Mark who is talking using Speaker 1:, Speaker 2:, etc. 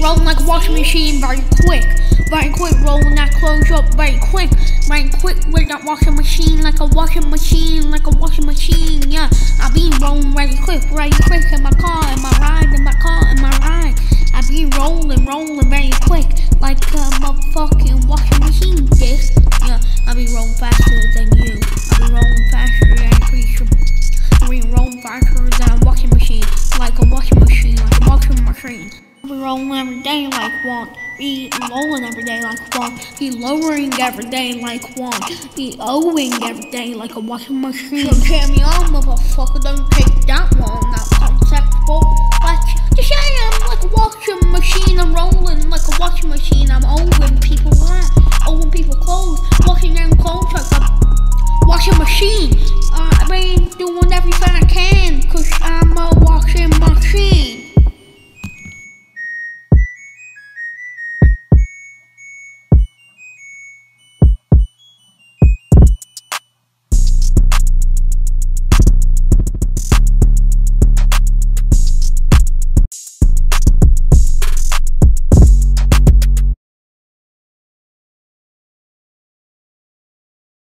Speaker 1: rolling like a washing machine very quick. Very quick, rolling that clothes up very quick. Very quick with that washing machine like a washing machine, like a washing machine, yeah. I be rolling very quick, very quick in my car, in my ride, in my car, in my ride. I be rolling, rolling very quick like a motherfucking washing machine, rolling every day like one. Be rolling every day like one. Be lowering every day like one. Be owing every day like a washing machine. Don't carry me on, motherfucker. Don't take that one. Not conceptual. Like, to say I'm like a washing machine. I'm rolling like a washing machine. I'm owing people rent, owing people clothes, washing them clothes like a washing machine. Uh, I've been doing everything I can.